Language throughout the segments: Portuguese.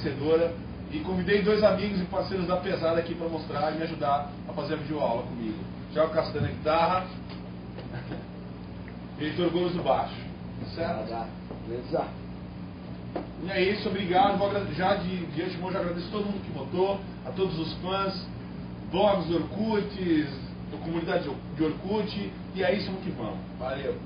vencedora. E convidei dois amigos e parceiros da pesada aqui para mostrar e me ajudar a fazer a videoaula comigo. Thiago Castanha guitarra e Heitor Gomes no baixo. Certo? Beleza. E é isso, obrigado. Vou já de, de antemão já agradeço a todo mundo que votou, a todos os fãs, blogs, Orkuts, da comunidade de Orkut. E é isso, vamos que vamos. Valeu.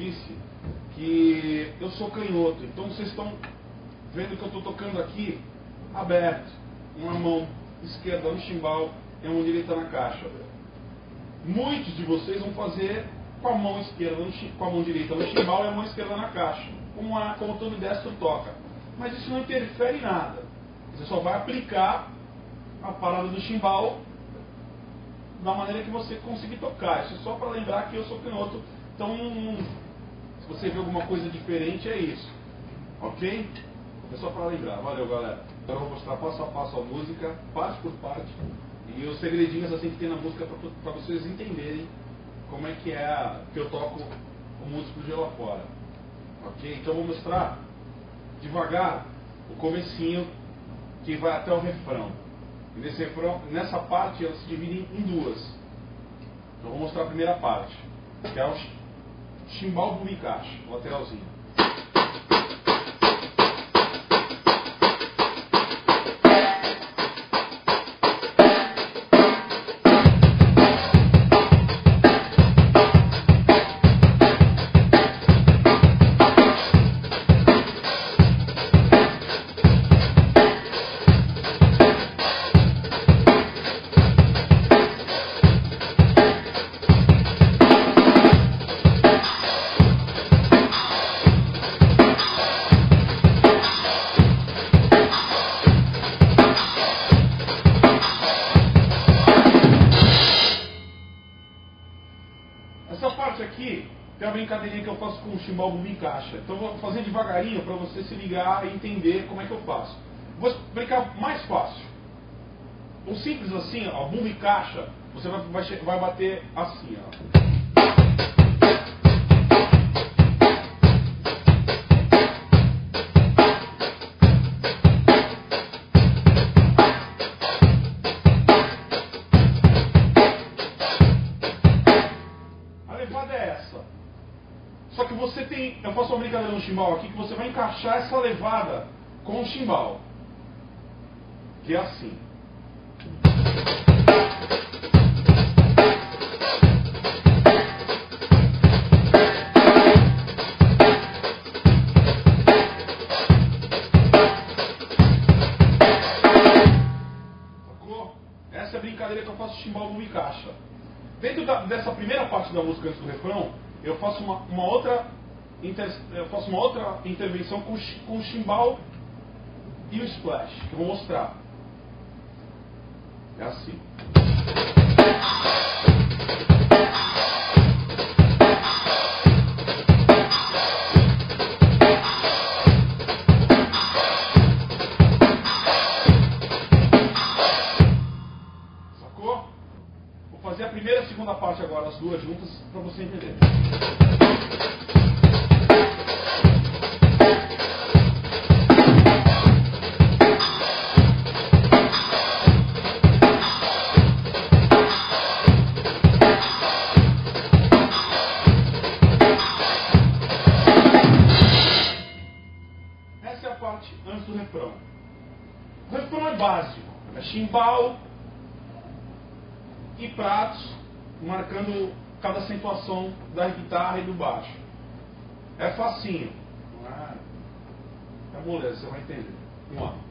Disse, que eu sou canhoto, então vocês estão vendo que eu estou tocando aqui aberto, uma mão esquerda no chimbal e a mão direita na caixa. Muitos de vocês vão fazer com a mão esquerda no, com a mão direita no chimbal e a mão esquerda na caixa, como, a, como todo destro toca. Mas isso não interfere em nada. Você só vai aplicar a parada do chimbal da maneira que você conseguir tocar. Isso é só para lembrar que eu sou canhoto. Então, você vê alguma coisa diferente, é isso. Ok? É só para lembrar. Valeu, galera. Então, eu vou mostrar passo a passo a música, parte por parte. E os segredinhos assim que tem na música para vocês entenderem como é que é a- que eu toco o músico de lá fora. Ok? Então, vou mostrar devagar o comecinho que vai até o refrão. E nesse refrão, nessa parte elas se dividem em duas. Então vou mostrar a primeira parte, que é o chimbal bumicache, o lateralzinho. Chimbal bumbo em caixa. Então vou fazer devagarinho para você se ligar e entender como é que eu faço. Vou explicar mais fácil. O simples assim, ó, bumbo em caixa, você vai, vai, vai bater assim, ó. Chimbal aqui que você vai encaixar essa levada com o chimbal. Que é assim. Sacou? Essa é a brincadeira que eu faço chimbal no encaixa. Dentro da, dessa primeira parte da música antes do refrão, eu faço uma, uma outra eu faço uma outra intervenção com, com o chimbal e o splash, que eu vou mostrar. É assim. Sacou? Vou fazer a primeira e a segunda parte agora, as duas juntas, para você entender. Chimbal e pratos, marcando cada acentuação da guitarra e do baixo. É facinho. é moleza, você vai entender. Vamos lá.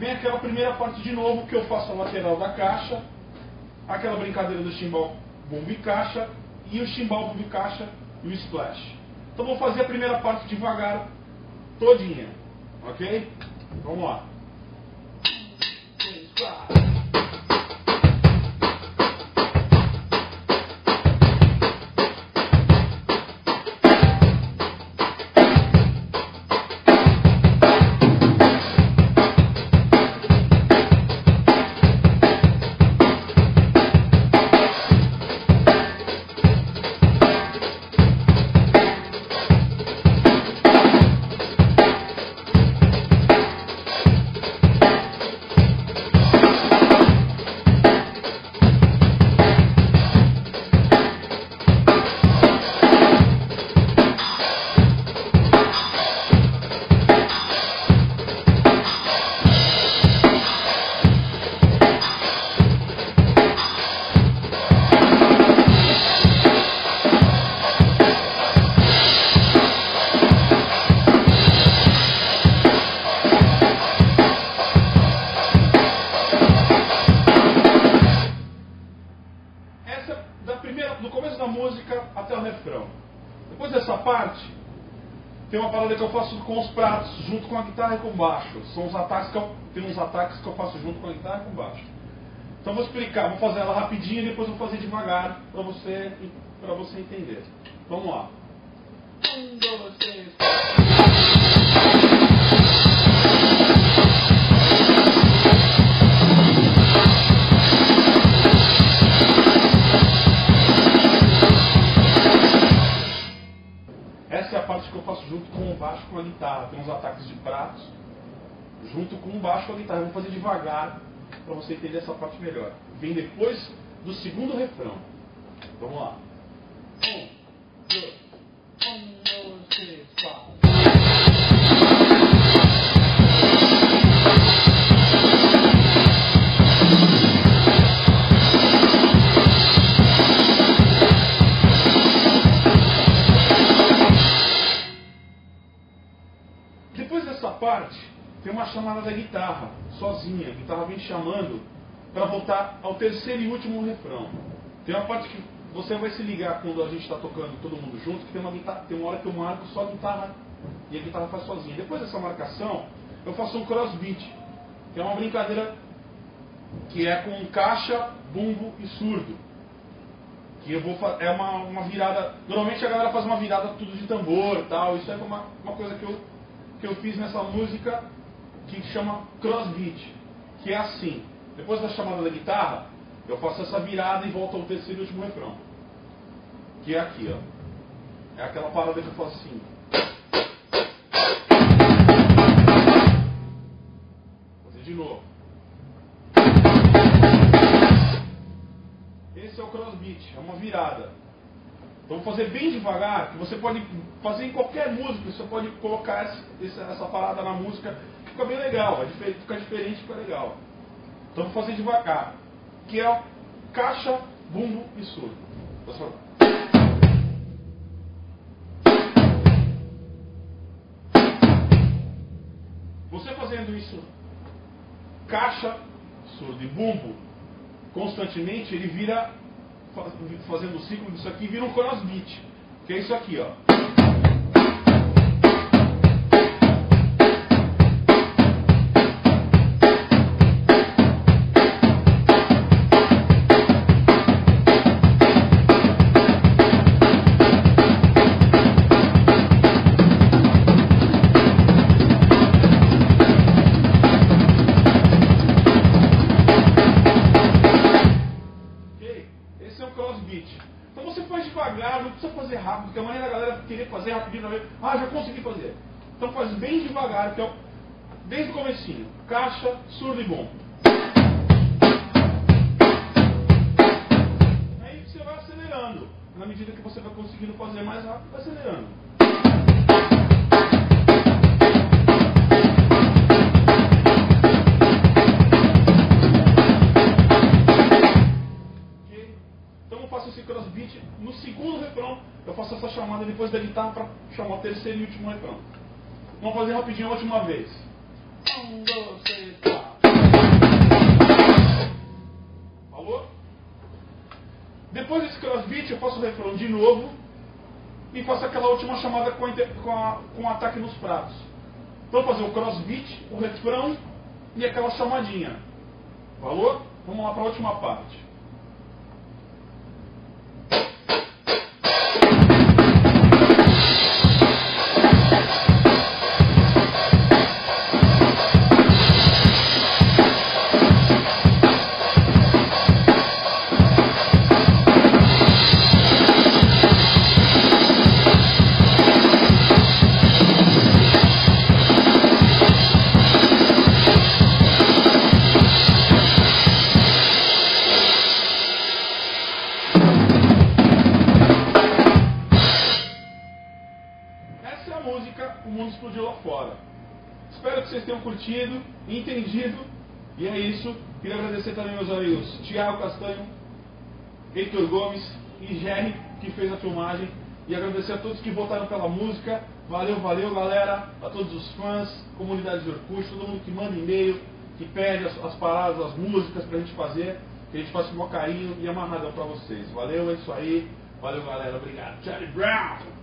vem aquela primeira parte de novo que eu faço a lateral da caixa, aquela brincadeira do chimbal bombo e caixa, e o chimbal bombo e caixa e o splash. Então vou fazer a primeira parte devagar, todinha, ok? Vamos lá. Tem uma parada que eu faço com os pratos, junto com a guitarra e com o baixo. São os ataques que eu, tem uns ataques que eu faço junto com a guitarra e com o baixo. Então vou explicar, vou fazer ela rapidinho e depois vou fazer devagar para você, você entender. Vamos lá. Um, dois, três, guitarra. Tem uns ataques de pratos, junto com o baixo com a guitarra. Vamos fazer devagar para você entender essa parte melhor. Vem depois do segundo refrão. Vamos lá. Da guitarra, sozinha. A guitarra vem chamando para voltar ao terceiro e último refrão. Tem uma parte que você vai se ligar quando a gente está tocando todo mundo junto, que tem uma, guitarra, tem uma hora que eu marco só a guitarra e a guitarra faz sozinha. Depois dessa marcação, eu faço um crossbeat, que é uma brincadeira que é com caixa, bumbo e surdo. Que eu vou é uma, uma virada. Normalmente a galera faz uma virada tudo de tambor tal. Isso é uma, uma coisa que eu, que eu fiz nessa música que chama crossbeat. Que é assim. Depois da chamada da guitarra, eu faço essa virada e volto ao terceiro e último refrão. Que é aqui, ó. É aquela parada que eu faço assim. Vou fazer de novo. Esse é o crossbeat, é uma virada. Então vou fazer bem devagar, que você pode fazer em qualquer música, você pode colocar essa, essa parada na música, fica bem legal, vai ficar diferente, fica legal. Então vou fazer devagar, que é caixa, bumbo e surdo. Você fala. Você fazendo isso, caixa, surdo e bumbo, constantemente, ele vira, fazendo o ciclo disso aqui, vira um crossbeat, que é isso aqui, ó. Caixa, surdo e bom. Aí você vai acelerando. Na medida que você vai conseguindo fazer mais rápido, vai acelerando. Então eu faço esse crossbeat no segundo refrão. Eu faço essa chamada depois da guitarra para chamar o terceiro e último refrão. Vamos fazer rapidinho a última vez. Depois desse crossbeat eu faço o refrão de novo e faço aquela última chamada com, a, com, a, com ataque nos pratos. Então fazer o crossbeat, o refrão e aquela chamadinha. Falou? Vamos lá para a última parte. Explodiu Lá Fora. Espero que vocês tenham curtido, entendido. E é isso. Queria agradecer também meus amigos Tiago Castanho, Heitor Gomes e Jerry, que fez a filmagem. E agradecer a todos que votaram pela música. Valeu, valeu, galera. A todos os fãs, comunidade de Orkut, todo mundo que manda e-mail, que pede as, as paradas, as músicas pra gente fazer. Que a gente faça com maior carinho e amarradão pra vocês. Valeu, é isso aí. Valeu, galera. Obrigado. Charlie Brown!